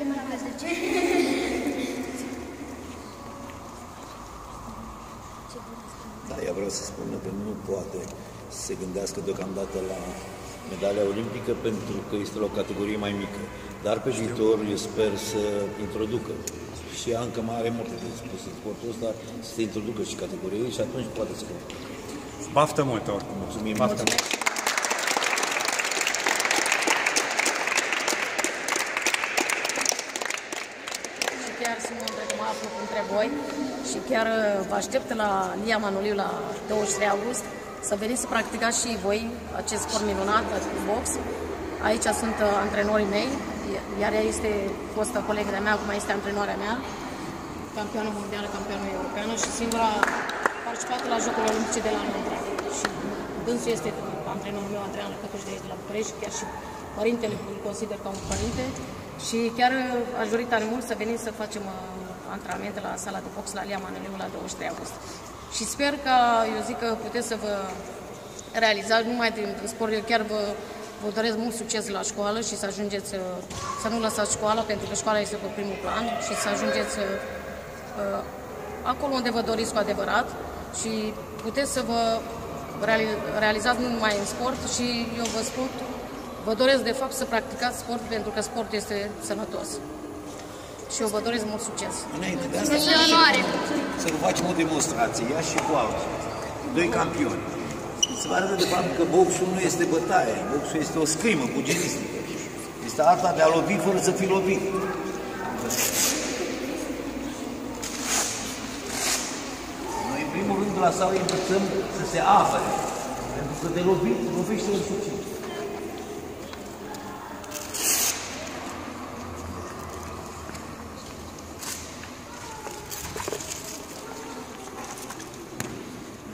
de mâna la 10. Da, ea vreau să spună că nu poate să se gândească deocamdată la medalia olimpică pentru că este la o categorie mai mică. Dar pe viitor eu sper să introducă și ea încă mai are multe de spus în sportul ăsta, să se introducă și categorie și atunci poate să facă. Baftă mult oricum. Mulțumim. Baftă mult. și chiar sunt mândră că mă aflu între voi și chiar uh, vă aștept la Lia Manoliu la 23 august să veniți să practicați și voi acest sport minunat, acest box. Aici sunt uh, antrenorii mei, iar ea este fostă colegă de mea, acum este antrenoarea mea, campioană mondială, campioană europeană și singura participată la Jocurile Olimpice de la Londra. Și dânsul este antrenorul meu, Andreea Lăcătuș de aici de la București și chiar și părintele îl consider ca un părinte. Și chiar uh, aș dori tare mult să veniți să facem uh, antrenamente la sala de box la Lia Maneliu la 23 august. Și sper că, eu zic că puteți să vă realizați numai din, din sport. Eu chiar vă, vă doresc mult succes la școală și să ajungeți, uh, să nu lăsați școala, pentru că școala este pe primul plan și să ajungeți uh, acolo unde vă doriți cu adevărat și puteți să vă reali- realizați nu numai în sport și eu vă spun, vă doresc de fapt să practicați sport pentru că sport este sănătos. Și eu vă doresc mult succes. Înainte de asta, Este o onoare. să vă facem o demonstrație, ea și cu alții, doi campioni. Să vă arătă de fapt că boxul nu este bătaie, boxul este o scrimă pugilistică. Este arta de a lovi fără să fi lovit. Noi, în primul rând, la sală învățăm să se apere. Pentru că de lovit, lovește în succes.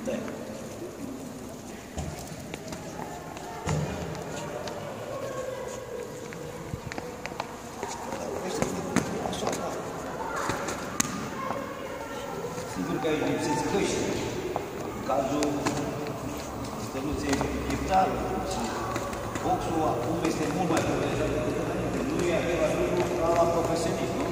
Da. Sigur că aici lipsesc căști. În cazul stăluței Chiptar și boxul acum este mult mai protejat decât înainte. Nu e același lucru ca la profesionist, nu?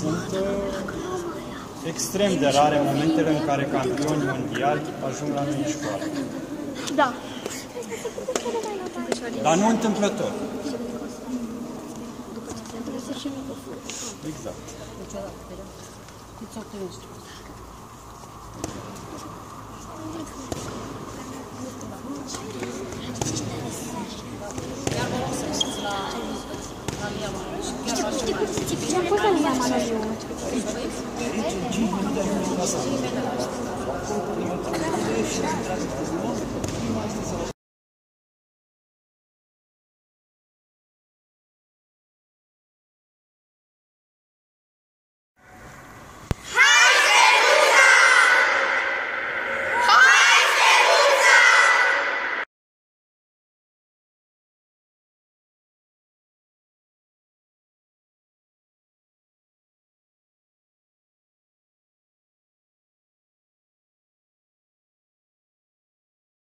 Sunt uh, extrem de rare momentele în care campioni mondiali ajung la noi în școală. Da. Dar nu întâmplător. Exact. Fiți optimiști. Chiar vă rog să ieșiți la, la Lia